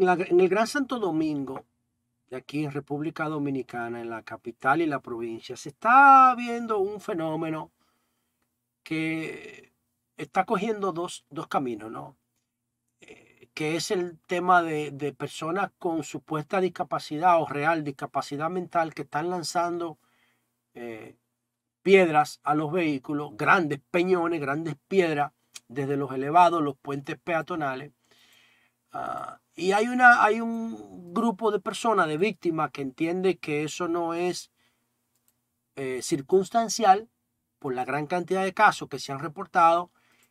En, el Gran Santo Domingo, de aquí en República Dominicana, en la capital y la provincia, se está viendo un fenómeno que está cogiendo dos, dos caminos, ¿no? Eh, que es el tema de, de personas con supuesta discapacidad o real discapacidad mental que están lanzando eh, piedras a los vehículos, grandes peñones, grandes piedras, desde los elevados, los puentes peatonales. Ah, y hay, una, hay un grupo de personas, de víctimas, que entiende que eso no es eh, circunstancial por la gran cantidad de casos que se han reportado,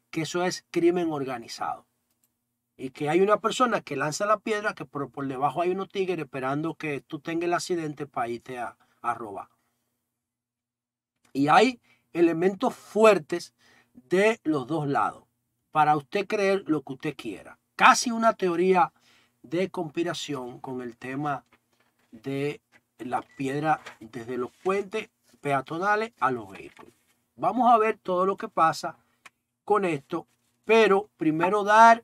que eso es crimen organizado. Y que hay una persona que lanza la piedra, que por, por debajo hay unos tigres esperando que tú tengas el accidente para irte a, a robar. Y hay elementos fuertes de los dos lados para usted creer lo que usted quiera. Casi una teoría de conspiración con el tema de la piedra desde los puentes peatonales a los vehículos. Vamos a ver todo lo que pasa con esto, pero primero dar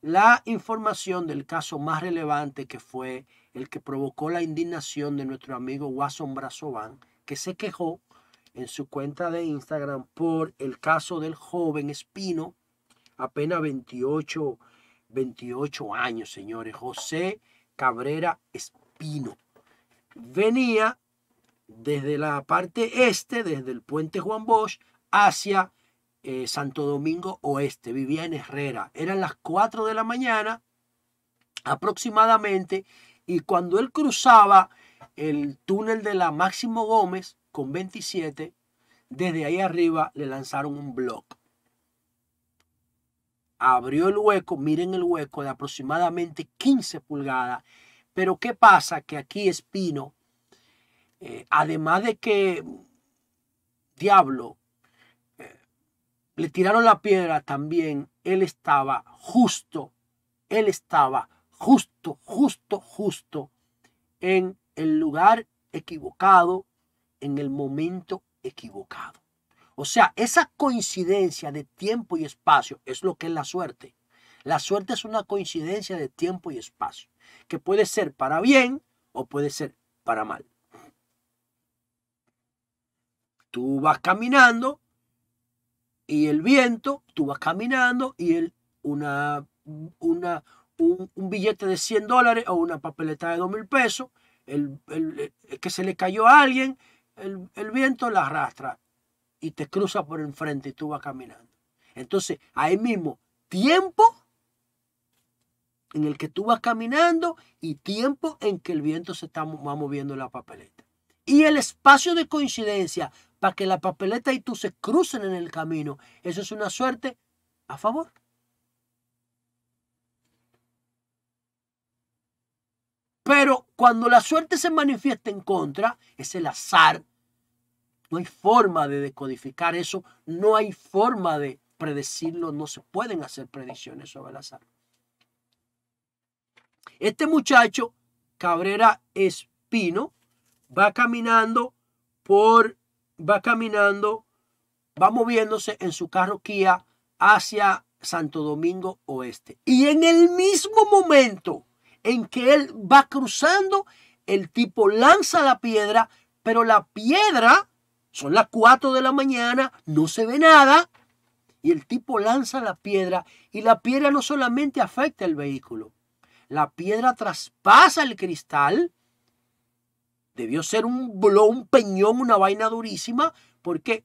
la información del caso más relevante que fue el que provocó la indignación de nuestro amigo Watson Brazovan, que se quejó en su cuenta de Instagram por el caso del joven Espino, apenas 28, 28 años, señores, José Cabrera Espino. Venía desde la parte este, desde el puente Juan Bosch, hacia eh, Santo Domingo Oeste. Vivía en Herrera. Eran las 4 de la mañana aproximadamente y cuando él cruzaba el túnel de la Máximo Gómez con 27, desde ahí arriba le lanzaron un blog. Abrió el hueco, miren el hueco de aproximadamente 15 pulgadas. Pero ¿qué pasa? Que aquí Espino, eh, además de que Diablo eh, le tiraron la piedra también, él estaba justo, él estaba justo, justo, justo en el lugar equivocado, en el momento equivocado. O sea, esa coincidencia de tiempo y espacio es lo que es la suerte. La suerte es una coincidencia de tiempo y espacio, que puede ser para bien o puede ser para mal. Tú vas caminando y el viento, tú vas caminando y el, una, una, un, billete de 100 dólares o una papeleta de 2 mil pesos, el, el, que se le cayó a alguien, el, el, viento la arrastra y te cruza por enfrente y tú vas caminando. Entonces, ahí mismo, tiempo en el que tú vas caminando y tiempo en que el viento se está va moviendo la papeleta. Y el espacio de coincidencia para que la papeleta y tú se crucen en el camino, eso es una suerte a favor. Pero cuando la suerte se manifiesta en contra, es el azar. No hay forma de decodificar eso, no hay forma de predecirlo, no se pueden hacer predicciones sobre el azar. Este muchacho, Cabrera Espino, va caminando por, va caminando, va moviéndose en su carro Kia hacia Santo Domingo Oeste. Y en el mismo momento en que él va cruzando, el tipo lanza la piedra, pero la piedra, son las 4 de la mañana, no se ve nada, y el tipo lanza la piedra, y la piedra no solamente afecta el vehículo, la piedra traspasa el cristal, debió ser un blon, un peñón, una vaina durísima, porque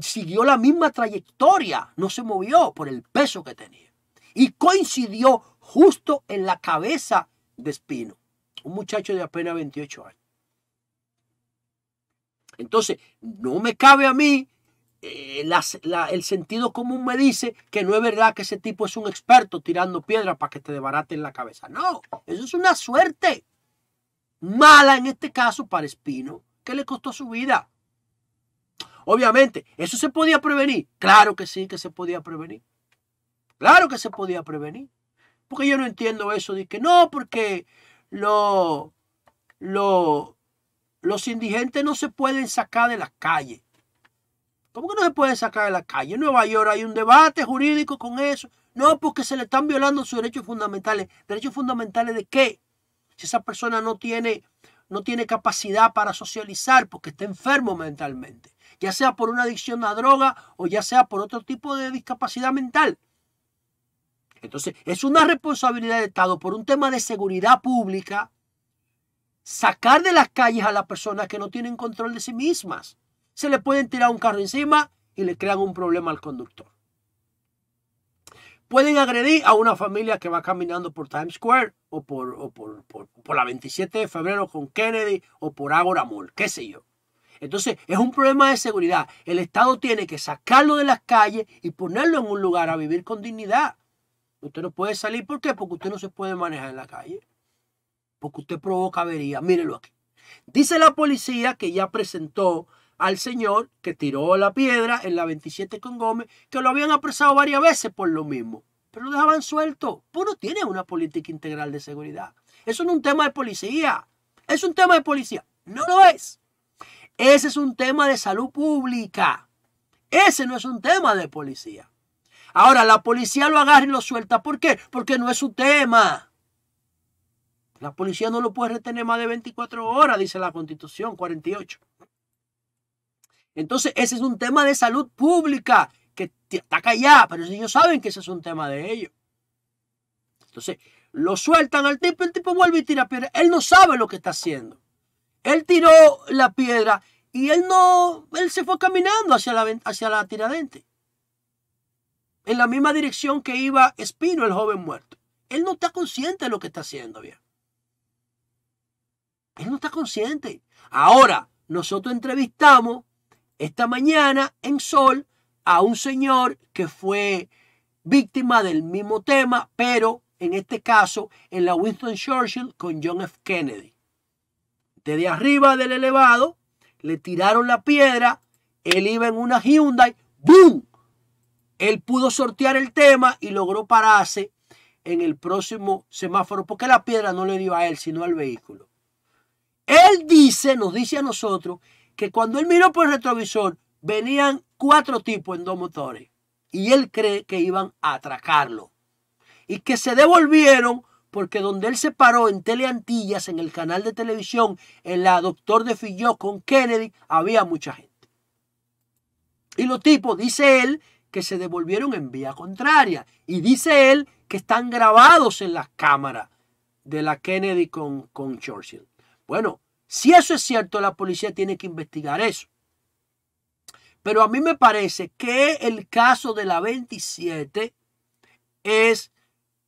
siguió la misma trayectoria, no se movió por el peso que tenía. Y coincidió justo en la cabeza de Espino, un muchacho de apenas 28 años. Entonces, no me cabe a mí, eh, el sentido común me dice que no es verdad que ese tipo es un experto tirando piedras para que te desbaraten la cabeza. No, eso es una suerte mala en este caso para Espino, que le costó su vida. Obviamente, ¿eso se podía prevenir? Claro que sí, que se podía prevenir. Claro que se podía prevenir. Porque yo no entiendo eso de que no, porque lo, lo, los indigentes no se pueden sacar de las calles. ¿Cómo que no se puede sacar de la calle? En Nueva York hay un debate jurídico con eso. No, porque se le están violando sus derechos fundamentales. ¿Derechos fundamentales de qué? Si esa persona no tiene, no tiene capacidad para socializar porque está enfermo mentalmente, ya sea por una adicción a droga o ya sea por otro tipo de discapacidad mental. Entonces, es una responsabilidad del Estado por un tema de seguridad pública sacar de las calles a las personas que no tienen control de sí mismas. Se le pueden tirar un carro encima y le crean un problema al conductor. Pueden agredir a una familia que va caminando por Times Square o por, por, la 27 de febrero con Kennedy o por Agora Mall, qué sé yo. Entonces es un problema de seguridad. El Estado tiene que sacarlo de las calles y ponerlo en un lugar a vivir con dignidad. Usted no puede salir, ¿por qué? Porque usted no se puede manejar en la calle. Porque usted provoca avería. Mírelo aquí. Dice la policía que ya presentó al señor que tiró la piedra en la 27 con Gómez, que lo habían apresado varias veces por lo mismo, pero lo dejaban suelto. Pues no tiene una política integral de seguridad. Eso no es un tema de policía. Es un tema de policía. No lo es. Ese es un tema de salud pública. Ese no es un tema de policía. Ahora, la policía lo agarra y lo suelta. ¿Por qué? Porque no es su tema. La policía no lo puede retener más de 24 horas, dice la Constitución 48. Entonces, ese es un tema de salud pública que está callada, pero ellos saben que ese es un tema de ellos. Entonces, lo sueltan al tipo, el tipo vuelve y tira piedra. Él no sabe lo que está haciendo. Él tiró la piedra y él no, él se fue caminando hacia la, hacia la tiradente. En la misma dirección que iba Espino, el joven muerto. Él no está consciente de lo que está haciendo, bien. Él no está consciente. Ahora, nosotros entrevistamos esta mañana en Sol a un señor que fue víctima del mismo tema, pero en este caso en la Winston Churchill con John F. Kennedy. Desde arriba del elevado le tiraron la piedra, él iba en una Hyundai, ¡boom! Él pudo sortear el tema y logró pararse en el próximo semáforo porque la piedra no le dio a él, sino al vehículo. Él dice, nos dice a nosotros, que cuando él miró por el retrovisor, venían cuatro tipos en dos motores. Y él cree que iban a atracarlo. Y que se devolvieron porque donde él se paró en Teleantillas, en el canal de televisión, en la Doctor de Filló con Kennedy, había mucha gente. Y los tipos, dice él, que se devolvieron en vía contraria. Y dice él que están grabados en las cámaras de la Kennedy con, con Churchill. Bueno, si eso es cierto, la policía tiene que investigar eso. Pero a mí me parece que el caso de la 27 es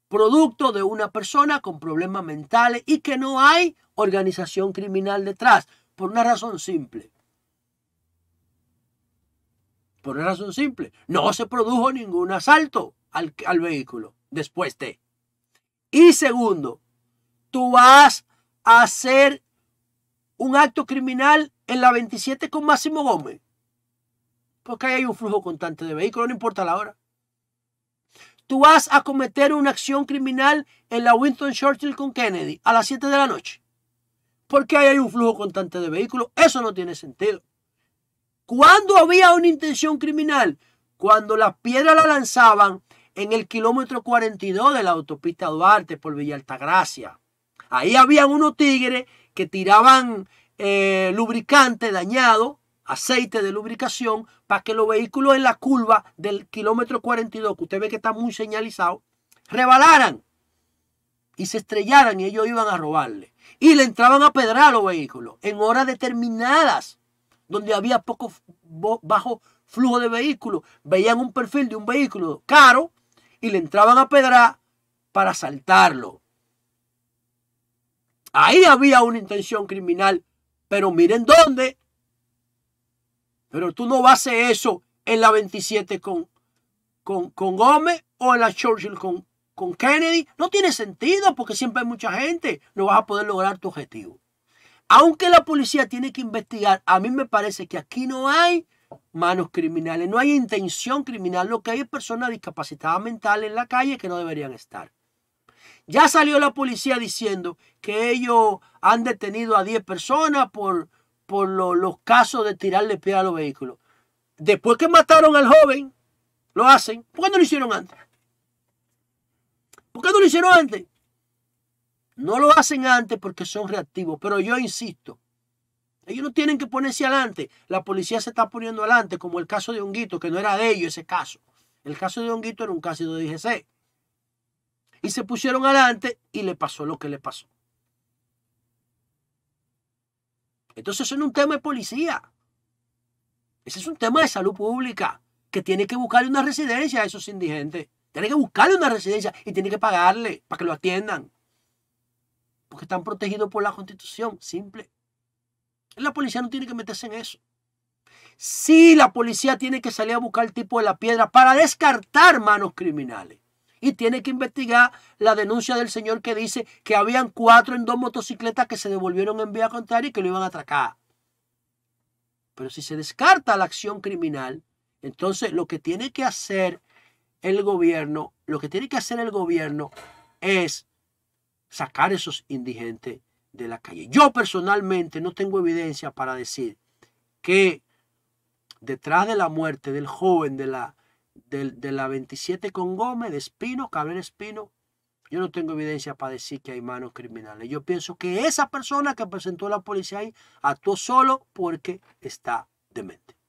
producto de una persona con problemas mentales y que no hay organización criminal detrás, por una razón simple. Por una razón simple. No se produjo ningún asalto al, al vehículo después de. Y segundo, tú vas a hacer un acto criminal en la 27 con Máximo Gómez. Porque ahí hay un flujo constante de vehículos, no importa la hora. Tú vas a cometer una acción criminal en la Winston Churchill con Kennedy a las 7 de la noche. Porque ahí hay un flujo constante de vehículos. Eso no tiene sentido. ¿Cuándo había una intención criminal? Cuando las piedras la lanzaban en el kilómetro 42 de la autopista Duarte por Villa Altagracia. Ahí había unos tigres que tiraban eh, lubricante dañado, aceite de lubricación, para que los vehículos en la curva del kilómetro 42, que usted ve que está muy señalizado, rebalaran y se estrellaran y ellos iban a robarle. Y le entraban a pedrar a los vehículos en horas determinadas, donde había poco bajo flujo de vehículos. Veían un perfil de un vehículo caro y le entraban a pedrar para saltarlo. Ahí había una intención criminal, pero miren dónde. Pero tú no vas a hacer eso en la 27 con, con, con Gómez o en la Churchill con, con Kennedy. No tiene sentido porque siempre hay mucha gente. No vas a poder lograr tu objetivo. Aunque la policía tiene que investigar, a mí me parece que aquí no hay manos criminales, no hay intención criminal. Lo que hay es personas discapacitadas mentales en la calle que no deberían estar. Ya salió la policía diciendo que ellos han detenido a 10 personas por, por los casos de tirarle piedra a los vehículos. después que mataron al joven, lo hacen. ¿Por qué no lo hicieron antes? ¿Por qué no lo hicieron antes? No lo hacen antes porque son reactivos, pero yo insisto, ellos no tienen que ponerse adelante. La policía se está poniendo adelante, como el caso de Honguito, que no era de ellos ese caso. El caso de Honguito era un caso de DGC. Y se pusieron adelante y le pasó lo que le pasó. Entonces eso no es un tema de policía. Ese es un tema de salud pública que tiene que buscarle una residencia a esos indigentes. Tiene que buscarle una residencia y tiene que pagarle para que lo atiendan. Porque están protegidos por la constitución. Simple. La policía no tiene que meterse en eso. Sí, la policía tiene que salir a buscar el tipo de la piedra para descartar manos criminales. Y tiene que investigar la denuncia del señor que dice que habían cuatro en dos motocicletas que se devolvieron en vía contraria y que lo iban a atracar. Pero si se descarta la acción criminal, entonces lo que tiene que hacer el gobierno, lo que tiene que hacer el gobierno es sacar esos indigentes de la calle. Yo personalmente no tengo evidencia para decir que detrás de la muerte del joven de la, de, la 27 con Gómez, de Espino, Cabrera Espino, yo no tengo evidencia para decir que hay manos criminales. Yo pienso que esa persona que presentó la policía ahí actuó solo porque está demente.